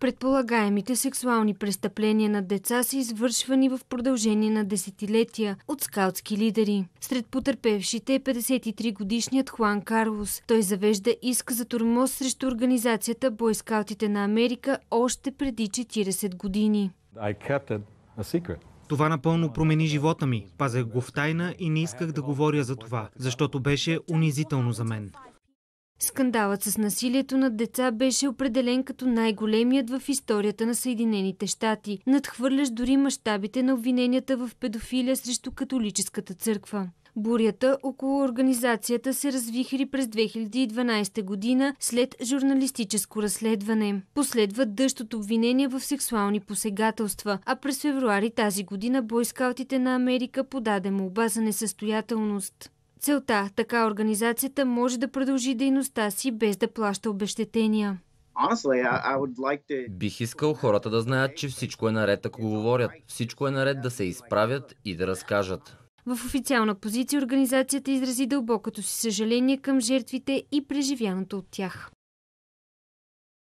Предполагаемите сексуални престъпления на деца са извършвани в продължение на десетилетия от скаутски лидери. Сред потерпевшите е 53-годишният Хуан Карлос. Той завежда иск за турмоз срещу организацията Бойскаутите на Америка още преди 40 години. Това напълно промени живота ми. Пазех го в тайна и не исках да говоря за това, защото беше унизително за мен. Скандалът с насилието над деца беше определен като най-големият в историята на Съединените щати, надхвърлящ дори мащабите на обвиненията в педофилия срещу католическата църква. Бурята около организацията се развихри през 2012 година след журналистическо разследване. Последва дъжд от обвинения в сексуални посегателства, а през февруари тази година бойскаутите на Америка подаде молба за несъстоятелност. Целта, така организацията може да продължи дейността си без да плаща обещетения. Бих искал хората да знаят, че всичко е наред, ако говорят. Всичко е наред да се изправят и да разкажат. В официална позиция организацията изрази дълбокото си съжаление към жертвите и преживяното от тях.